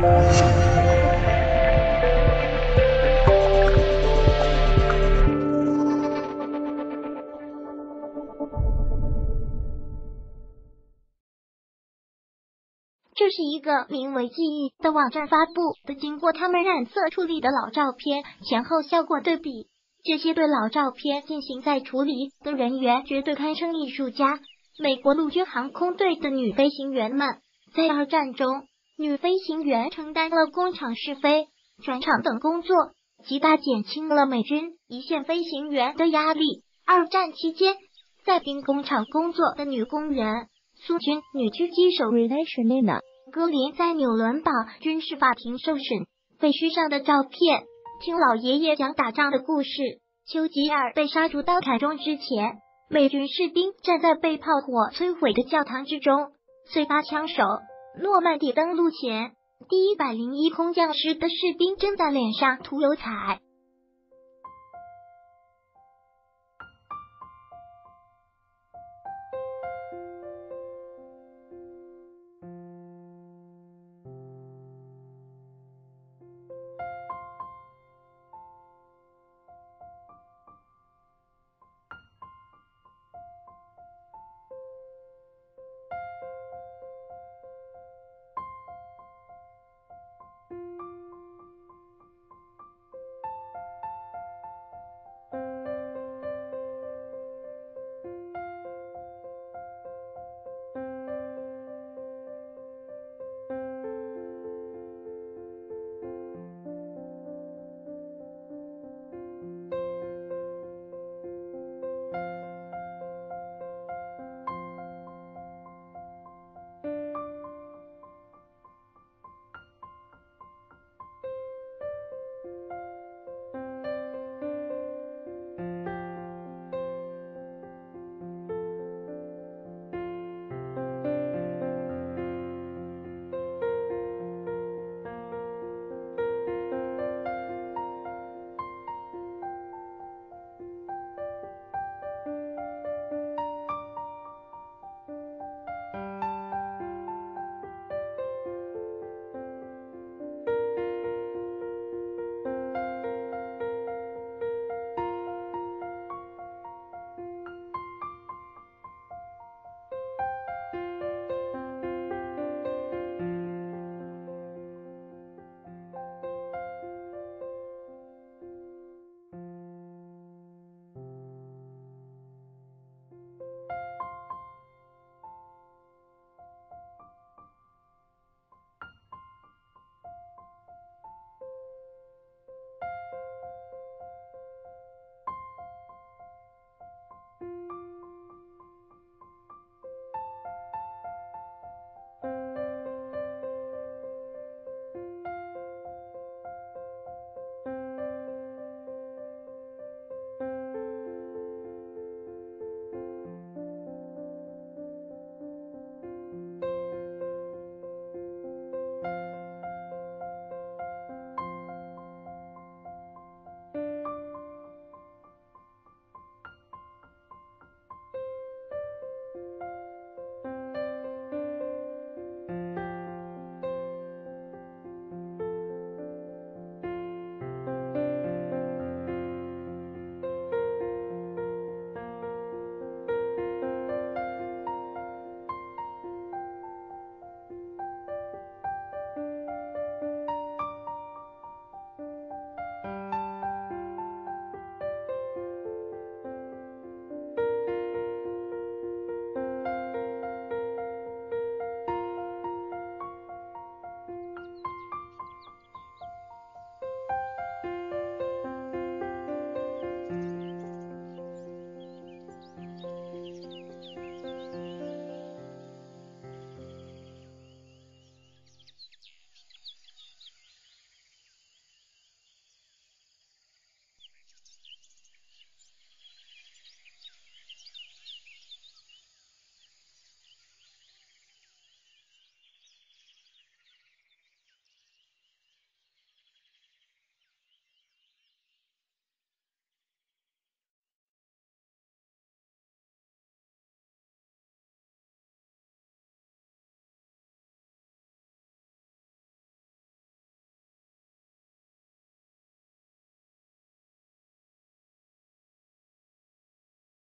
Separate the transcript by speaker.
Speaker 1: 这是一个名为“记忆”的网站发布的，经过他们染色处理的老照片前后效果对比。这些对老照片进行再处理的人员，绝对堪称艺术家。美国陆军航空队的女飞行员们，在二战中，女飞行员承担了工厂试飞、转场等工作，极大减轻了美军一线飞行员的压力。二战期间，在兵工厂工作的女工人，苏军女狙击手
Speaker 2: Relation
Speaker 1: 格林在纽伦堡军事法庭受审，废墟上的照片，听老爷爷讲打仗的故事。丘吉尔被杀入刀砍中之前，美军士兵站在被炮火摧毁的教堂之中。碎发枪手，诺曼底登陆前，第一百零一空降师的士兵正在脸上涂油彩。